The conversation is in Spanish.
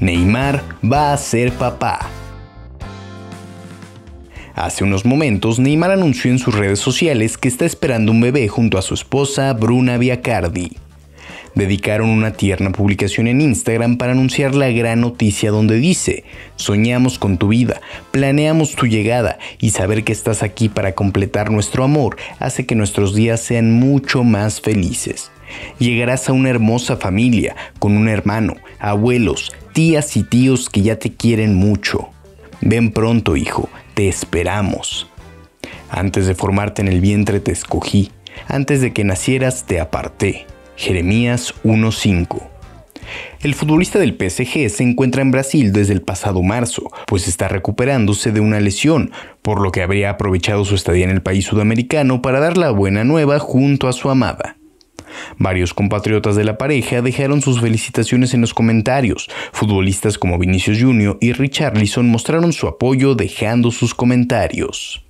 Neymar va a ser papá. Hace unos momentos, Neymar anunció en sus redes sociales que está esperando un bebé junto a su esposa Bruna Biacardi. Dedicaron una tierna publicación en Instagram para anunciar la gran noticia donde dice, soñamos con tu vida, planeamos tu llegada y saber que estás aquí para completar nuestro amor hace que nuestros días sean mucho más felices. Llegarás a una hermosa familia, con un hermano, abuelos, tías y tíos que ya te quieren mucho. Ven pronto, hijo, te esperamos. Antes de formarte en el vientre te escogí, antes de que nacieras te aparté. Jeremías 1.5 el futbolista del PSG se encuentra en Brasil desde el pasado marzo, pues está recuperándose de una lesión, por lo que habría aprovechado su estadía en el país sudamericano para dar la buena nueva junto a su amada. Varios compatriotas de la pareja dejaron sus felicitaciones en los comentarios. Futbolistas como Vinicius Jr. y Richarlison mostraron su apoyo dejando sus comentarios.